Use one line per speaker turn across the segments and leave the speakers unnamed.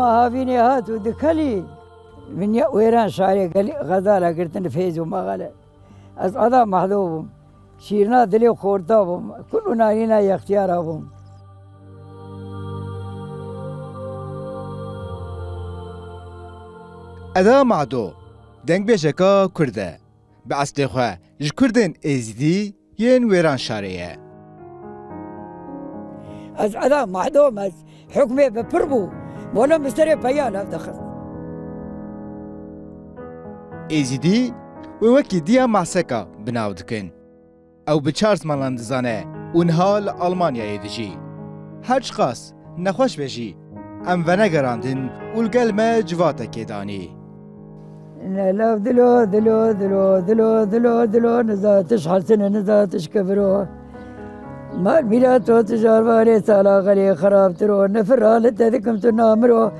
گرما هاوینی هات دکلی من یا ویران شعری گلی غزالة گرتن فیز و مغاله از ادا محلوبم شیرنا دلی و خوردابم کل نارینا اختیارابم
ادا معدو. دنگ بێژەکە کووردە بە ئەستێخوا ji کوردên êzidî yên wêran şarê ye
از ادا محدوم از حکمه بپر بولا مستری بيستريو لاف دخل
دخلت ازیدی و وکی دیا ماسەکە بناو دکن. ئەو بچارزمەڵان دزانێ اونها لە ئەلمانیایە دژی. هەرچ قاس نەخۆش بێژی، ئەم بەنەگەڕاندن ولگەلمە جواتە کێدانی. لەلاو
دلۆ دلو دلو دلو دلو دلۆ نزاتش حسنە نزاتش کە کبرو. الميلاد تو تجار باري سالا غلي خراب ترو نفر هالتا ذكم تنامرو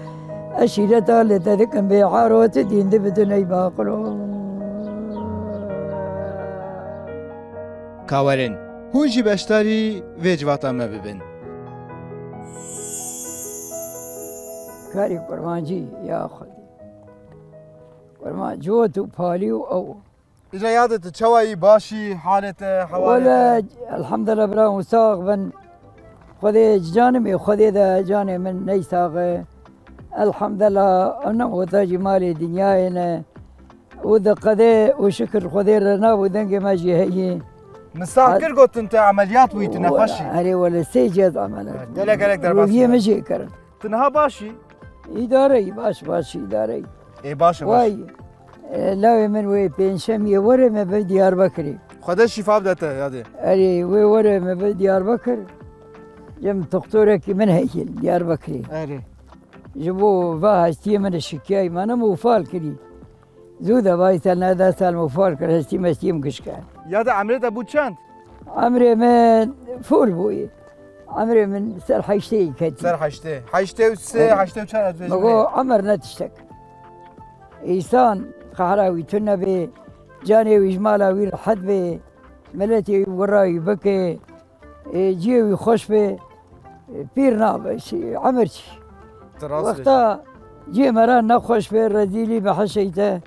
أشيلة هالتا ذكم بيعارو تدين دبتن أي
kawerin hûn jî beşdarî vê civata me bibin
كاري قرمانجي يا خدي قرمان جوت وبالي أو.
İca yadet çavayı başı halete
ولا الحمد لله برا مساق بن خذي جانمي خذي ذا جاني من نيساق الحمد لله أنا وتاجي مالي دنيانا وذا قذي وشكر خذي رنا وذنقي ما جي هي.
Misafir gotun te ameliyat buydu nefeşi.
هري ولا عملت
Gelek gelek der
روحية
başı.
مجي كرن
Tınha başı.
إداري باش باش إداري.
E başı başı.
واي. لاوی من وی پنجشم یه وره من به دیار
بکری خدا شفا بدته
یادی اری وی وره من به دیار بکر جم دکتره کی من دیار بکری
اری
جبو و هستی من شکیای منم وفال کری زود وای سال نه ده سال وفال کرد هستی مستیم کش
کرد یاد عمره تا بود چند؟
عمره من فول بوی عمره من سر حشته کتی
سر حشته حشته و سه حشته
و چند؟ مگو عمر نتشتک إيسان قهراوي تنا بي جاني وإجمالا وي حد بي ملتي وراي بكي جيوي خوش بي بير نابش عمر شي وقتا جي مران نخوش بي رزيلي بحشيته.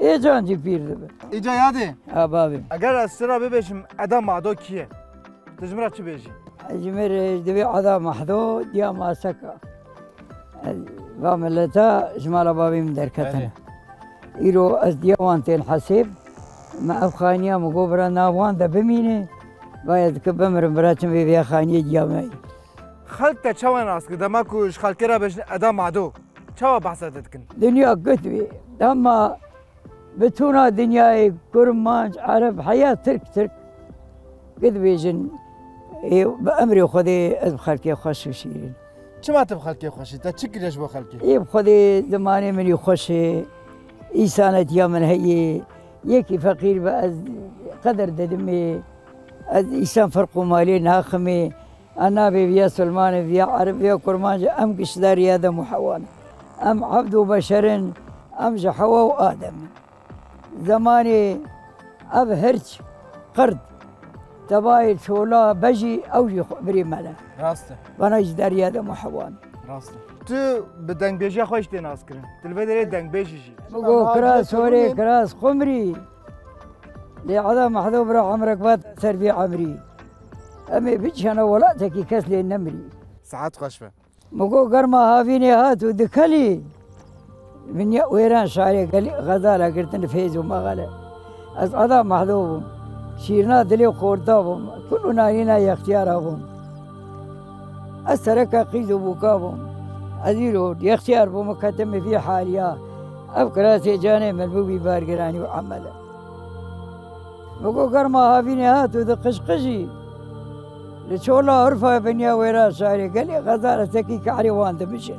إيه جان جي بير دبي.
İca yadê.
ها بابي.
ez sıra bibeşim eda mado kiye. Tijmira çi bêjî.
أجمر دبي عذا محذو ديا ما سكا واملتا جمال بابي ایرو از دیوان تین حسیب ما و خانیا مگو برا ناوان ده بمینه باید که بمرم براتم بی بی خانی جامعی
خلق تا چوا ناس که دما کوش خلق را بجن ادا معدو چوا بحثت کن؟
دنیا گت بی دما بتونا دنیای کرمانج عرب حیات ترک ترک. قد بيجن بأمري خذي أذب خلقي خوش وشيرين
شو ما تبخلكي خوشي تا تشكل با بخلكي
اي بخذي زماني من يخوشي إيسانة يا من هي يكي فقير بأز قدر ددمي أز إيسان فرق مالي ناخمي. أنا بيا سلمان بيا عرب بيا كرمانج أم كشداري هذا محوان أم عبد بشر أم حواء وآدم. زماني أب هرج قرد. تبايل شولا بجي أوجي بري ملا
Rast e.
وأنا جداري هذا محوان
Dengbêjiya xwe ji tê nas kirin. Tu li vê derê dengbêjî jî.
بقول كراس هوري كراس خمري لعظام محذوب راح عمرك بات سر في عمري أمي بيتش أنا ولاتك كسل النمري
Saet xweş be.
مقو قرما هافيني هات ودكلي من يا ويران شعري قال غزالة قلت فيز وما غلا أز عظام محذوب شيرنا دلي وخوردابهم كل نارينا يا اختيارهم السركة قيز وبكابهم أزيلو يا اختيار بمكتم في حاليا. أفكراسي جاني ملبوبي بارقراني وعمله بقو قرما هافيني هات ودقشقشي لشولا عرفة بنيا ويرا شعري قال لي غزالة تكي كعري وان دمشن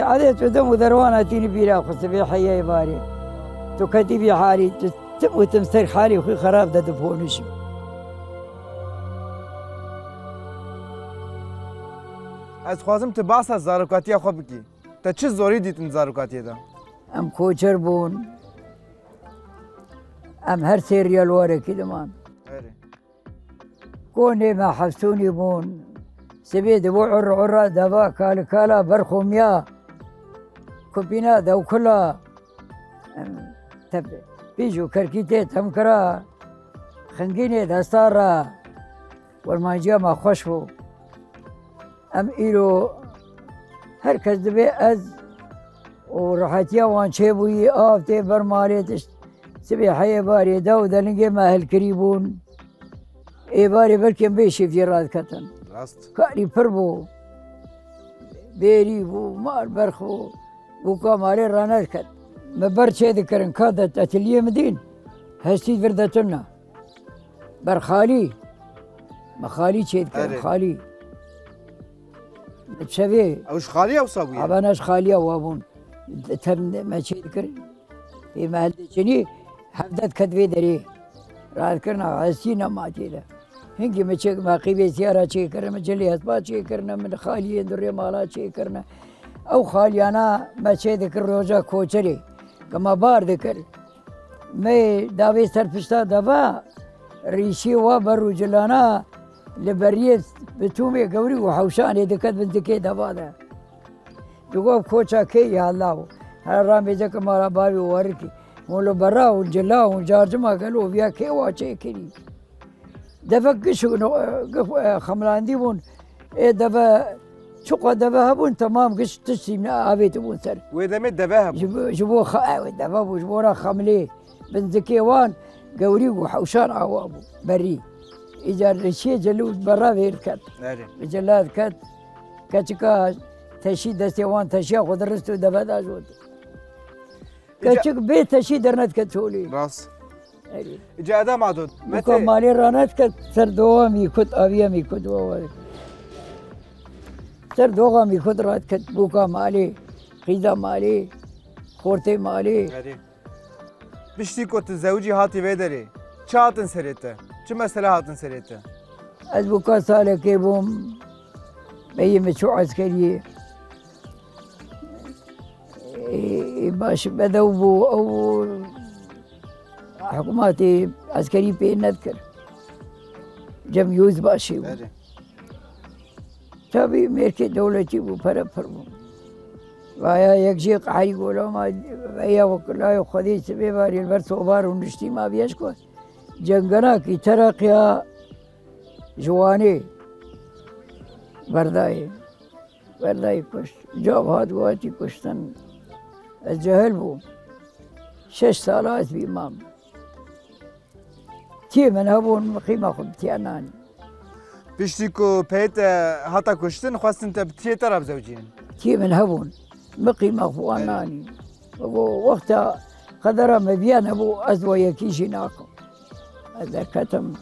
إعادة ودم ودروانة تيني بيرا خص في حياة باري. تكتي في حالي تم وتمسر حالي وخي خراب ده از
خوازم تو بحث از زاروکاتی خود بکی. تا چه زوری دیتن زاروکاتی دا؟
ام کوچر بون. ام هر سيريال ورا كده مان كوني ما حفتوني بون. سبيد بو عر عرا دبا كال كالا برخو ميا كوبينا دو كلا تب بيجو كركيتي تمكرا خنقيني دستارا. والمانجيا ما خوش بو. ام ايرو هركز دبي از وراحتيا وان شيبوي آفتي برماليتش سبي حي باري داو دلنجي ما هالكريبون اي باري بلكن بيشي في راد
rast
کاری پر بو بیری بو مار برخو بو کا ماره رانر کد ما بر چه دکرن؟ کادت اتلیه مدین؟ هستی وردتنا بر خالی. ما خالی چه دکرن. خالی. شبيه
اوش خاليه وصابيه ابان
اش خاليه وابون تم ما شي ذكر في چنی شني حفظت كتبي دري راد كرنا حسينا ما تيلا هنگی مچه ما قیبی زیارا چی کرنا مجلی با چی کرنا من خالی دری مالا چی کرنا او خالیانا مچه دکر روزا کوچلی کما بار دکر می داوی سرپشتا دوا ریشی و بر برو جلانا لبریت بتومی گوری و حوشانی دکت بندکی دبا ده دوگو کوچا کی یا الله هر رامی جک مارا باوی ورکی مولو برا و جلا و جارجما گلو بیا کی واچه کری دفع قشو خملاندي بون. إيه دفع شقة دفع بون. تمام قش تشي من أبيت بون سر.
وی دمه دبه هبو
جبو جبو خ دفع بو جبورا خملي. بن زكيوان قوري وحوشان عوابو بري. إذا الشيء جلو برا غير كت.
نره
بجلاد كت. كتشكا تشي دستيوان تشي خدرستو دفع دا جوت. كتشك بيت تشي درنت كتولي
rast إجا أدا معدود
بکو
متى؟
مالی رانت که سر دوغا میکد آویا میکد و سر دوغا میکد رات کد بوکا مالی خیزا مالی خورته مالی
نره بشتی کو تزوجی هاتی وی داری چه مسئله هاتن سرته؟
از بوکا ساله که بوم بیم چو عسکریه باش بدو بو او حکومت عسکری پی ند کرد جمعیوز باشی بو
تا
بی دولتی بود پر پر بو و آیا یک جی قهری گولا ما و یا وکلای خودی سبی باری البر صوبار و نشتی ما بیش کن جنگنا کی ترقيا جواني برداي برداي كشت جاب هاد قواتي كشتن الجهل بو۔ شش سالات بإمام تي من هبون قيمة خبتي أناني
بشتی کو پیت هاتا کشتن خواستن تا بتیه طرف زوجین۔
كي من هبون مقي مغفواناني وقتها قدر مبيان ابو ازوى يكيشي ناكو هذا كتم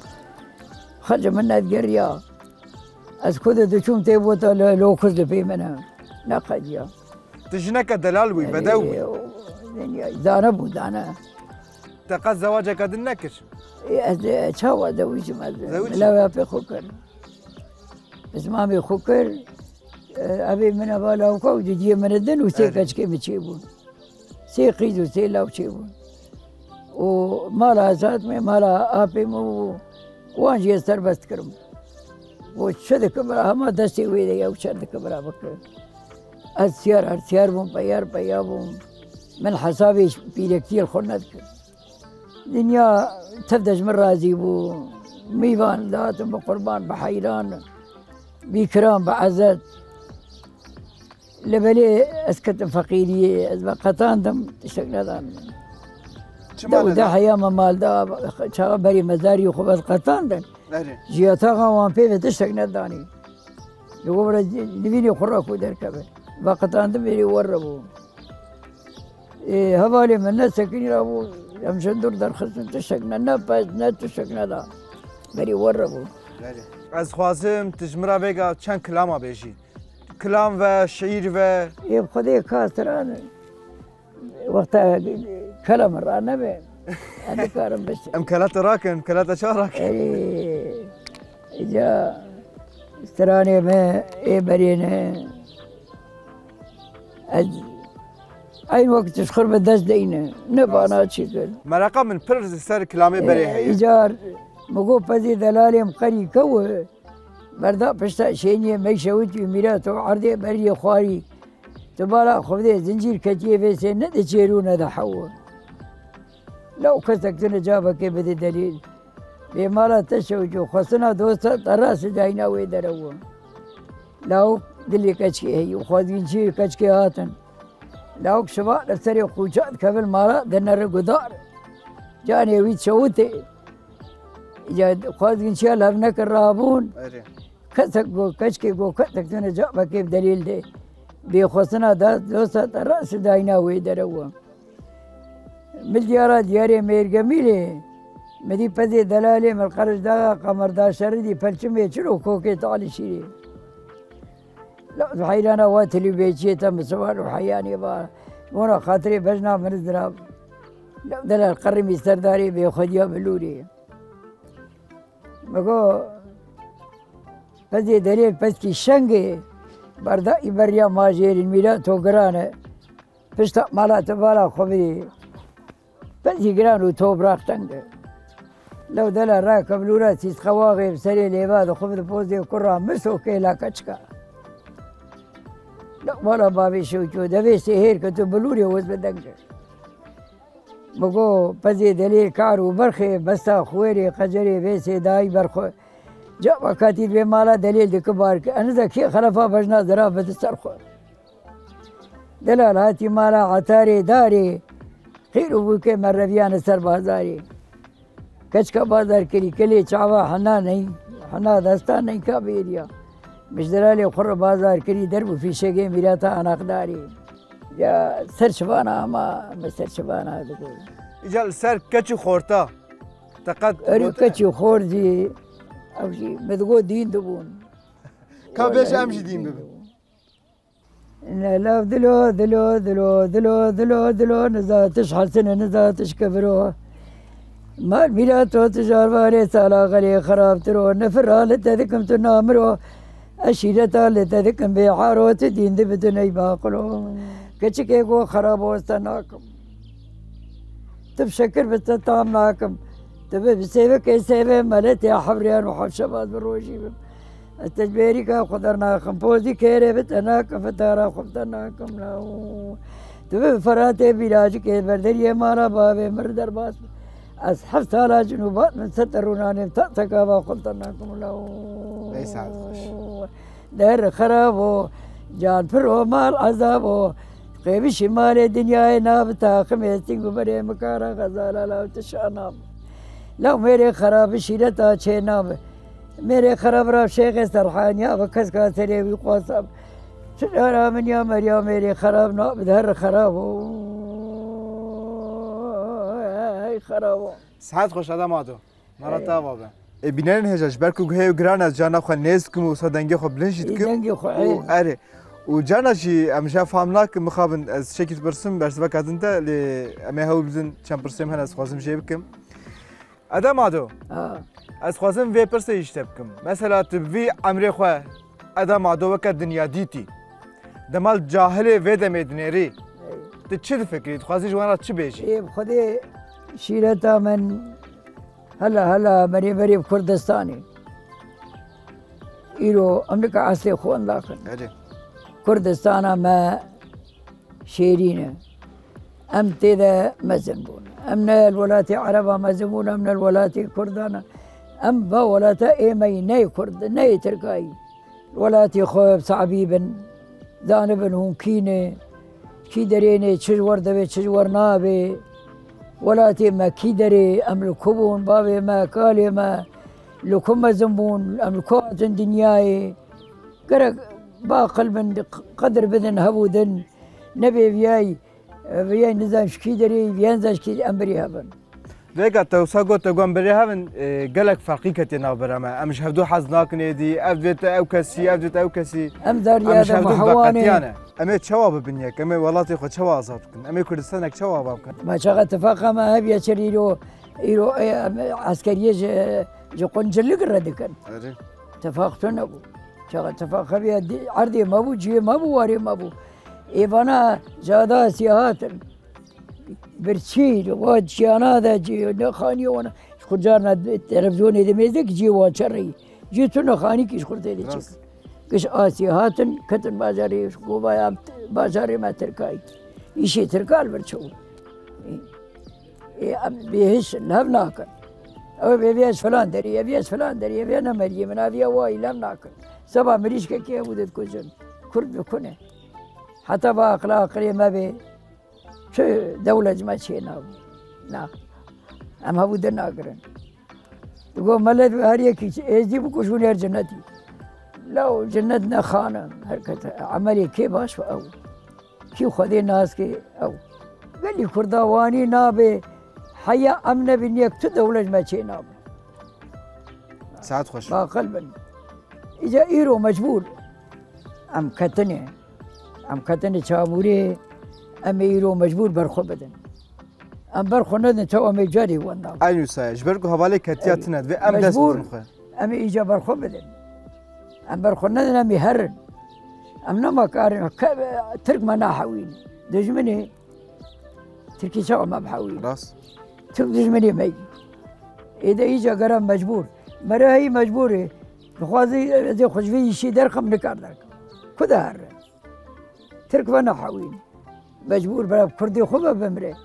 خرج منا القرية كده دشوم تيبوتا لو خذ في منها. نقد يا.
تجنك دلال بوی بدو بوی
دانا بو دانا.
تقد زواجه کدن نکش
تشاوى دويش ما
زوجي.
لا في خوكر بس ما بي خوكر أبي من ابالا وكو جي من الدن وسيك
أري.
اشكي بتشيبون. سي قيدو ومالها ساتمي آبي مو وان جي سربست كرم وشد كبرا هما دستي ويدي أو شد كبرا بكر السيار السيار بوم بيار بيار بوم۔ من حسابي بيدي كتير خلنا دنيا تفدج من رازي بو۔ ميفان ذاتهم بقربان بحيران بكرام بعزت لبلي اسكت فقيري ازبقتان دم تشكنا
دم
ده هيا مال ده چا بري مزاري خو بس قطان
ده
جياتا قوام پي ده شك نه داني لو بر نويني خورا کو در کبه وقتان ده بيري ور رو اي حواله من نه سكين را بو. همشن دور درخواست ده شك نه نه پس نه تو شك نه ده بري ور
رو از خوازم تجمرا بگا چند کلاما بیجی کلام و شعیر و
ای خدای کاترانه وقتها كلام رانا به أنا كارم بس
راکن امکانات چه راکن
إيه. جا استراني ما إيه برينا أج أي وقت تشخر بدس دينا نبانا شكل
مرقه من پر سر کلامی بری هی
إيجار مقو بزي دلالي مقري كوه. بردا پشتا شینی می شوید و میرا تو خودی زنجیر کتیه ویسه نده چیرو نده حوا لو کسک تنه جابه که بده دلیل به مالا تشو جو خسنا دوستا تراس داینا وی درو لو دلی کچکی هی و خودین چی کچکی هاتن. لو شبا لسری خوچات قبل مالا دنر گدار جاني ويت شوتي جا خودين شال ابنك الرابون كسك كشكي جو كتك تنا جابا كيف دليل دي بيخصنا دا دوسة الرأس داينا ويدروا مليارات دياري مير جميلة مدي بدي دلالي من القرش دا قمر دا شردي فلشمي شلو كوكي تعالي شيري لا حيلانا واتلي بيتشي تم سوال وحياني با. وأنا خاطري بجنا من الزراب بردا إبريا ما جير الميلا توقرانا بستا مالا تبالا خبري بلتي قرانو توب راختنك لو دلا راكب لولا تيتخواغي بسري ليباد خبر بوزي كرا مسو كيلا كتشكا لا ولا بابي شو جو دبي سهير كتو بلوري وز بدنك بگو پزی دلیل کار و برخی بستا خویری قجری بیسی دای برخوی جا وقتی به مالا دلیل دی کبار که انزا کی خلفا بجنا ذرا بد سرخو دلال هاتی مالا عطاری داری خیر بو که مرویان سر بازاری. کچ کا بازار کری کلی چاوا حنا نہیں حنا دستا نہیں کا بیریا. مشدرالی خور بازار کری درب فیشگی میرا تا آناقداری. یا سر شبانا اما مستر شبانا دکو
اجال سر کچ خورتا تقد
اری کچی خور دی أو شی مدگو دین دبون
كان بيش امشي دين
إن لا دلو دلو دلو دلو دلو دلو نزا تشحل سنة نزا تشكبرو. ما الميلا تو تجار باري سالا غلي خراب ترو. نفر لتذكم تنامرو. أشيرة لتذكم بيعارو. تدين دبتن أي باقلو كچكي گو خراب وستناكم تبشكر بتتامناكم تبي بسيبك اي سيبه ملت يا حبريان وحبشبات بالروشي التجبيري كا خضرنا خمبوزي كيري بتنا كفتارا خبتنا كم لاو تبي فراتي بلاج كي بردري مارا بابي مردر باس أصحاب سالا جنوبات من سترونا نفتح تكابا خبتنا كم لاو
ليس عاد خوش.
در خرابو جان فرو مال عذابو. قيب شمال دنيا نابتا خميستين بري مكارا غزالا لا تشانام. لو میره خراب شیرت آچه نامه. میره خراب را شیخ سرحان یا و کس که سری بی قاسم. چرا من یا مریا میره خراب نام در خراب. خراب.
سعد خوش آدم آدو مرتا بابه بینن هجاش برکو گوه گران از جانا خو نیز کم و صدنگی خو بلنشید کم
دنگی خو
اره و جانا شی امشا مخابن از شکل برسم برس بکاتن تا لی امی هاو بزن چند برسم هن از خوازم بکم آدم آدو
آه.
از خوازم وی پرسه ایشته بکم مثلا تبوی امری خو آدم آدو وک دنیا دیتی. دمال جاهل و دم دنیری. تو چی فکری خوازی جوانا چی بیشی؟
ای خودی شیرتا من هلا هلا مري مري بكردستاني إيرو أمريكا عسلي خوان داخل.
اره
كردستان ما شيرين أم تيدا مزنبون أم الولايات العربية مزنبون أم الولايات كردانا أم با ولايات إيمي ني كرد ني تركاي. الولايات خوب صعبيبن دانبن هم كيني كي دريني تشجور دبي تشجور نابي ولايات ما كي دري أم الكبون بابي ما كالي ما. لكم مزنبون أم الكوات دنياي. قرق با قلب قدر بدن هبودن. نبي بياي بياي نزام شكي دري بيان زاش كي امبري هبن
دیگه تو ساگو تو گم بری هفن گلک فرقی کتی ناو برامه امش هفدو حز ناکنه دی اف دویت أو کسی اف دویت أو کسی
ام دار
امش
يا
هفدو
محواني
بقتیانه امه چوا ببینیک امه ولاتی خود چوا آزاد کن امه کردستانک چوا باب کن
ما شغل تفاقم هبيا شريرو يرو عسكريه جو قنجل قردكن
اره
تفاقتون ابو شغل تفاق هبيا دي- عرضي ما بو جي ما بو واري ما بو ايفانا جادا سياهات برشيل واد شيانا ذا جي نخاني وانا خجارنا التلفزيون اذا ميزك جي وان شري جی تو نخانی کش خورده دی چک. کش آسی هاتن کتن بازاری گوبایا بازاری ما ترکایی. ایشی ترکال برچو بهش لب ناکن. او بیویش فلان داری بیویش فلان داری بیا نمری من بیا وای لب ناکن. سبا مریش که که بودت کجن؟ کرد بکنه. حتی با اخلاق ما به چه دولت ما چه ناو نه. اما بود ناگرن. تقول ملت هر یکی ازدی بکشون هر جنتی. لو جنت نخانه حرکت عملی کی باش و أو. کی خودی ناز کی أو. قال لي كردواني نابي حيا امن بنيك تدولج ما شي ناب
ساعت خوش.
ما قلبا اجا ايرو مجبور. ام كتني ام كتني شاموري ام ايرو مجبور برخو بدن ام برخو ندن تو ام جاري وأنا
aynı say جبر کو حواله کتیا تند و ام دست
مجبور.
بزن خو
ام ايجا برخو بدن ام برخو ندن ام يهرن ام نما كارن ك- ترك ما ناحوين دجمني تركي شو ما بحاوين
راست
ترك دجمني مي اذا اجى قرار مجبور. مرة هي مجبورة بخوازي زي خوشفي شي ترك وأنا حاوين مجبور برا كردي خوبة بمره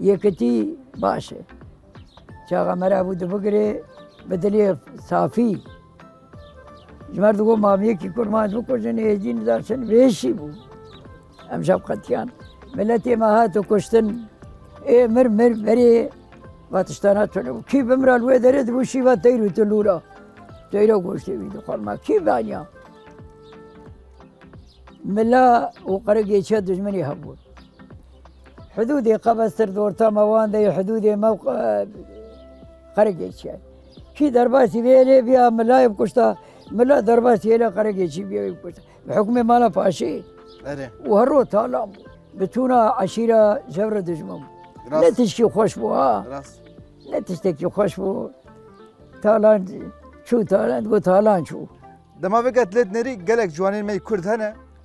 يكتي باشا شاغا مرا ابو دبقري بدلي صافي. جمار دقو مامي كي كرمان بكو جن يجين دارشن بيشي بو. ام شاب قتيان ملتي ما هاتو كشتن. إيه مر مر مري. واتشتانا تنو. كي بمرا الوي درد بوشي واتيرو تلورا تيرو گوشتي بيدو خالما كي بانيا. ملا وقرق يشا دجمني هبول حدودي قبستر دورتا موان دي حدودي موقع قرق يشا كي درباسي بيلي بيا ملا يبكشتا ملا درباسي يلا قرق يشي بيا يبكشتا. بحكم مالا فاشي. وهرو تالا بتونا عشيرة جبر دجمم. لا تشكي خوش بو ها
راست
لا تشتكي خوش بو تالان شو تالان؟ تقول تالان شو.
دما وقت لید نری گلک جوانین می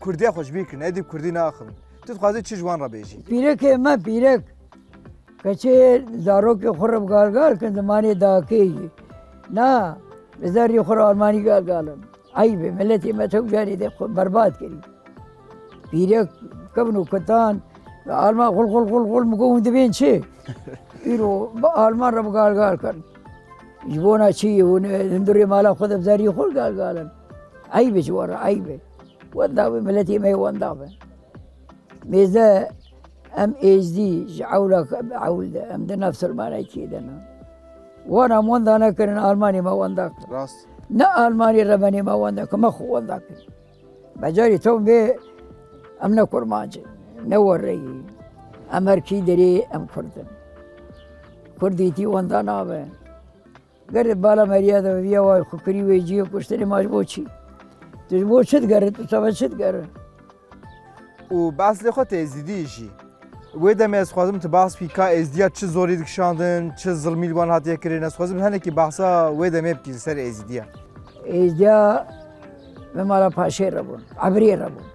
کرد هنه کردیا خوش بیکن ادی کردی ناخم تو خوازی چی جوان را بیجی
پیرک ما پیرک کچه زارو کے خرب گال گال کن زمانے دا کے نا بزاری خور آلمانی گال گالن ای به ملتی ما تو جاری دے خود برباد کری پیرک کبنو کتان آلمان خل خل خل خل مگو دبین چه ایرو با آلمان رب گال گال کن جبونا چی ون هندوری مالا خود بزاری خل گال گالن ای به جوارا ای به ونداوي ملتي ما ونداوي ميزا أم إيش دي؟ عولك عول أم ده نفس المعنى كده أنا وأنا وندا أنا كان ألماني ما ونداك
راست
نا ألماني ربني ما ونداك ما خو ونداك بجاري توم بي أم نكر ماجي نور ري امركي دري أم كردن. كردي تي وندا نابه. قرب بالا مرياده ويا واي خكري ويجي كشتري ماش بوشي تجبو شد قرد تسوى شد قرد
و بس لی خود ازدی جی و دم از خوازم تو بحث بی که ازدیا چه زوری دکشاندن چه ظلمی دوان هاتیه کرین از خوازم هنه که بحثا و دم بکی سر ازدیا
إذا بمالا باشي ربون عبري ربون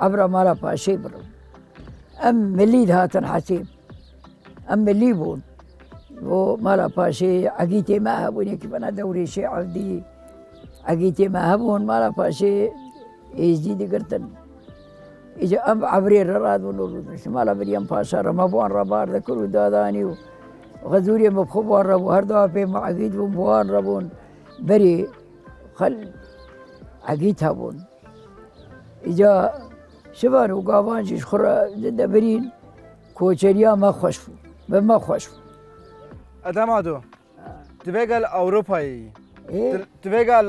عبر مالا باشي برون أم مليد هاتن حسيب أم ملي بون و مالا باشي عقيتي ما هبون يكي بنا دوري شي عبدي عقيتي ما هبون مالا باشي إيجي دي قرتن إجا أم عبري رراد ونور مالا بريم باشا رمبوان ربار ذكرو داداني وغزوري مبخبوان ربو هر دوا في معقيد بوان ربون بري خل عقيد هبون إجا شبان وقابان جيش خرا دبرين كوچريا ما خوشفو بما خوشفو
آدم آدو تبقى
إيه؟
تبقى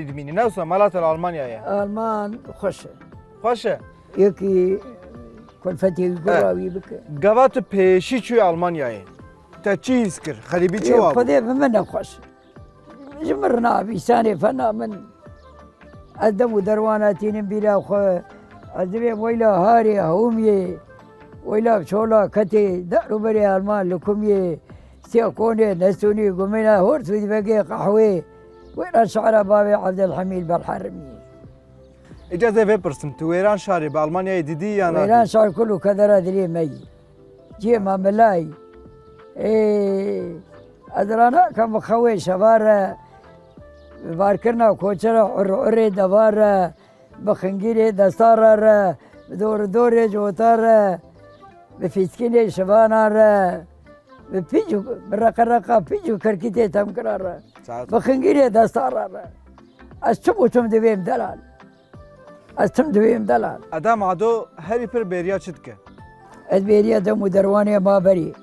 دمینی نه أصلا مالات المانیایی
ألمان خوشة.
خوشة؟
يكي كل فتي قراوي بك.
گوات پیشی چوی المانیایی تا چیز کر خریبی چه
إيه خذي بمنا خوش. جمرنا بيساني فنا من الدم ودرواناتين بلا خو. الدبي ويلا هاري هومي. ويلا شولا كتي دارو بري ألمان لكمي سيكوني نسوني قمنا هورس ودي بقي قحوي وين شعر بابي عبد الحميد بالحرمي؟
إجازة ایران شهری به المانیایی دیدی یا نه
ويران شعر كله كذا دري مي. جي ما ملاي. إيه ادرانا كم خوي شبار بارکرنا کوچرا عر عر دوار بخنگیر دستار دور دور جوتار فیسکین شبانار به پیجو برقه رقه پیجو کرکیته تم کرار
ساعت
بخنگیر دستار از چم و چم دویم دلال. از چم دویم دلال.
آدم عدو هری پر بریا چت که
از بیریا دم و دروانه ما بری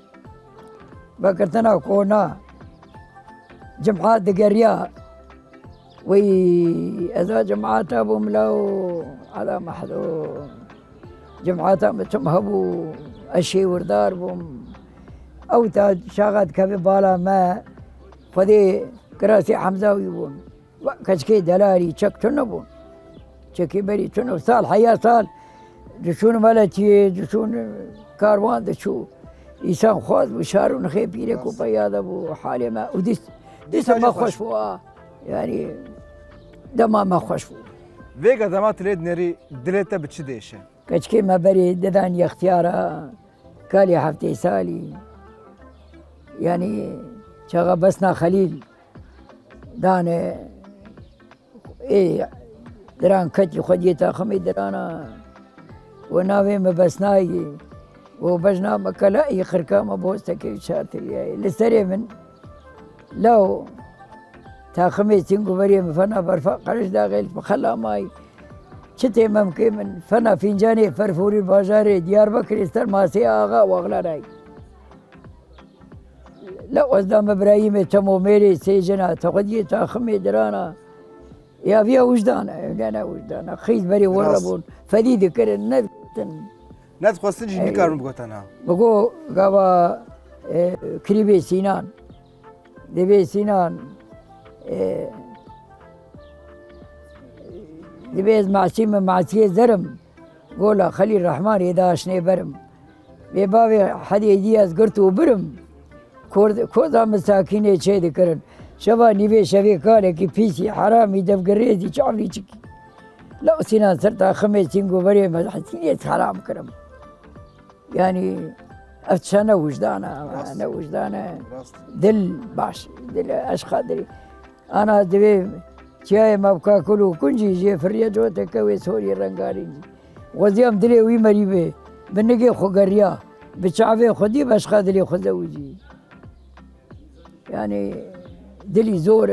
بکرتنا کونا جمعات دقريا. وي اذا جمعات أبو ملاو. على محذو جمعات متمهبو أشي وردار بوم. او تا شاغد کبه بالا ما خودی کراسی حمزاوی بون کچکی دلاری چک چونو بون چکی بری چونو سال حیا سال دشون ملتی دشون کاروان دشو ایسان خواست بو شارون خی پیره کو پیاده بو. حال ما. و دیس دیس ما خوش. بو یعنی دما ما خوش بو
ویگا دما تلید نری دلیتا بچی دیشه.
کچکی ما بری ددان اختیارا کالی هفته سالی. یعنی چې هغه بس نه خلیل دا نه ای دران کتی خودی تا خمی درانا و ناوی مبسنایی و بجنا مکلائی خرکا مبوستا که شاتریایی لسری من لو تا خمی تنگو بریم فنا برفا قرش دا غیل بخلا مای چته ممکن من فنا فنجانی فرفوری بازار دیار بکر استر ماسی آغا واغلا رای. لا وزدام إبراهيم تمو ميري سيجنا تقدي تاخمي درانا. يا فيها وجدانا لا وجدانا. خيز بري وربون. فدي ذكر ندتن
ند خواستن جی نکارم بگوتن ها
بقو قابا آه، كريبي سينان. دبي سينان آه، دبي معسيم معسية زرم. قولا خليل الرحمن إذا أشني برم. ببابي حدي يدي أزقرت وبرم کوردا مساکینه چه دکرن شبا نیوه شوی کاره که پیسی حرامی دفگریزی چاری چکی. لو سینا سرتا خمه سینگو بری حسینیت حرام کرم. یعنی افشا نه وجدانه نه وجدانه دل باش دل اشخا دل انا دوی چای مبکا کلو کنجی جی فریج و تکوی سوری رنگاری وزیم دلی وی مریبه. بنگی خوگریا. بچعوی خودی بشخا دلی خود زوجی يعني دلي زور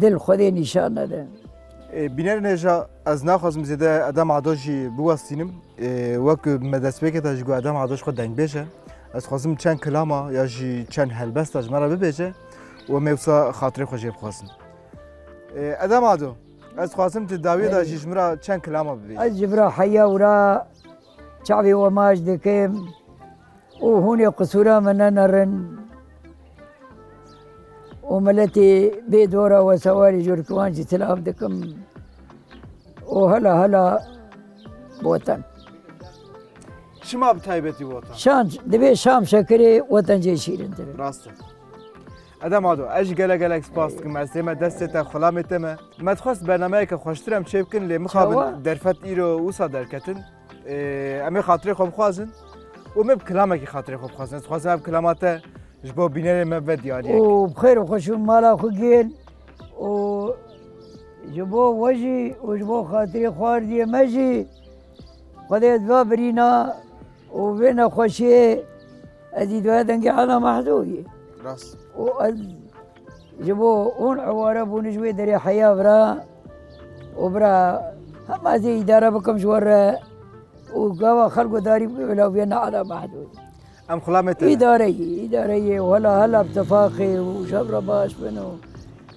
دل خودي نشان ده
بینر نجا از نخواستم زیده ادم عدو جی بوستینم وک مدسبه که تاج گو ادم عدوش خود دنگ بشه. از خواستم چند کلاما یا جی چند هلبست تاج مرا ببیجه و موسا خاطر خوشی بخواستم ادم عدو از خواستم تداوی دا جیش مرا چند کلاما ببیجه
الجبرا حيا ورا شعبي وماج دكيم وهوني قصورا من نرن. وملتي بيدورا وسواري جوركوان تلاف دكم. وهلا هلا بوطن.
شما بتایبتی بوتا
شان دبي شام شكري وطن جي شيرين دبي.
راسته آدم عدو اج گله گله سپاس کم از ما دست تا خلام تمه مدخواست برنامه که خوشترم چه بکن
شوا.
مخابن درفت ایرو وسا درکتن. امی خاطر خوب خوازن. و مب کلامه که خاطر خوب خوازن. از خوازم کلامات جبو بینر مب و دیاریه
وبخير وخشون مالا خجيل و جبو وجي وجبو خاطري خوار دي مجي خذيت بابرينا وبين خوشي. أزيد هذا على محدودي وأز جبو اون عوارة بونجوي دري حياة برا. وبرا هم زي إدارة بكم شورة وقوا خلقوا داري ولو بينا على محدود
أم خلام تمه
إدارية إدارية ولا هلا بتفاقي وشبرا باش بنو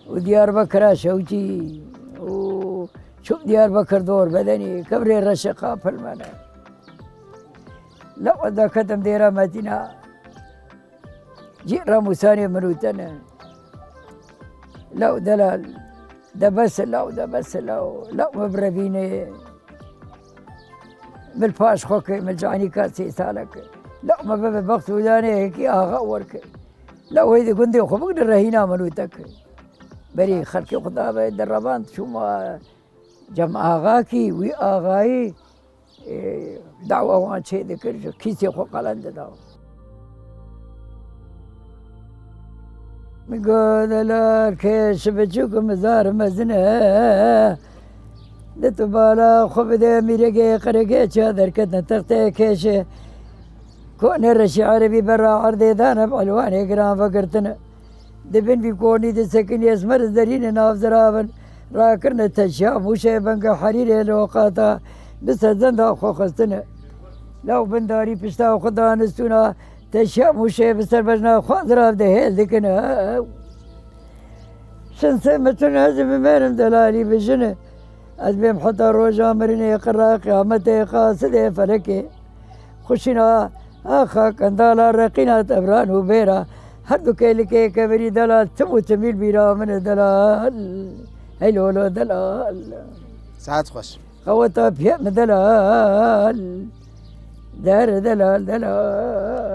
وديار بكر شوتي وشوف ديار بكر دور بدني كبري الرشقة في المنى. لا ودا كتم ديرا مدينة جيرا مساني منوتنا لا دلال ده بس لا ده بس لا لا مبربيني من الفاش خوك من الجاني كاسي سالك. لا ما باب بقت وداني هيك اغا ورك لا وإذا كنت خو بقدر هنا منوتك بري خلقي خدا دربان شو ما جمع آغاكي وي آغاي دعوة وان شيء ذكر كيسي خو قلند میگو دلال کش بچوک مزار مزنه دتو بالا خوب ده میرگه قرگه چادر کتن تخته کشه كون الرشي عربي برا عرضي دانا بعلواني قران فقرتنا. دبن في كوني تسكن يسمر الزرين ناف زرابن. راكرنا تشا موشي بنقا حريري لوقاتا. بس زندا خو خستنا. لو بنداري پشتا خدا نستونا تشا موشي بسر بجنا زراب ده هيل دكنا. شن سمتون هزم بميرم دلالي بجنه از بهم حتى روجا مريني قرا قيامته قاصده فلكي. خشنا آخا كندالا رقينا تبران وبيرا. هر دو كبري دلال تمو تميل بيرا من دلال. هلو لو دلال.
ساعت خوش.
خوتا بيام دلال. دار دلال دلال.